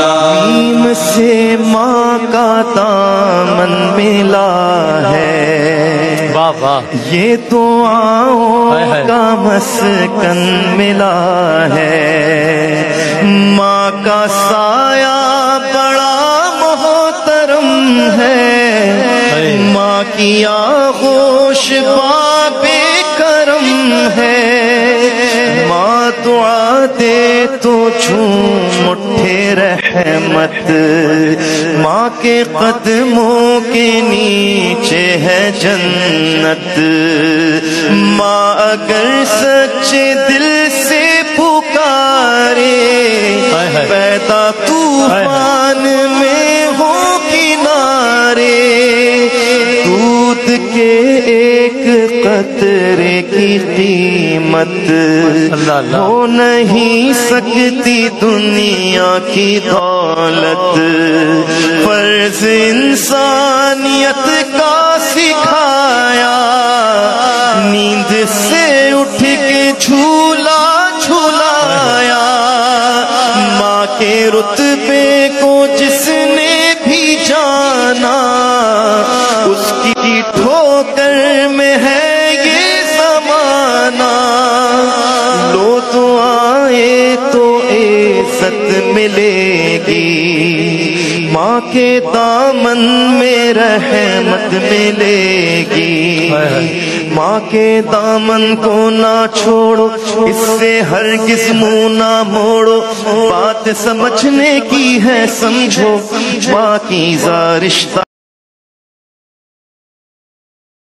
नीम से माँ का दामन मिला है। वाह ये तो। आओ का मस्कन मिला है। माँ का साया बड़ा मोहतरम है। माँ की आगोश बाबे करम है। माँ दुआ दे तो झूम उठे रहमत माँ के कदमों के नीचे है जन्नत। माँ अगर सच्चे दिल से पुकारे। पैदा तूफ़ान कतरे की कीमत। हो नहीं सकती दुनिया की दौलत फ़र्ज़ इंसानियत का सिखाया नींद से उठ के झूला झूलाया माँ के रुतबे उसकी ठोकर में है ये समाना लो तो आए तो इज़्ज़त मिलेगी। माँ के दामन में रहमत मिलेगी। माँ के दामन को ना छोड़ो, इससे हर किस मुँह ना मोड़ो। बात समझने की है, समझो। की जा रिश्ता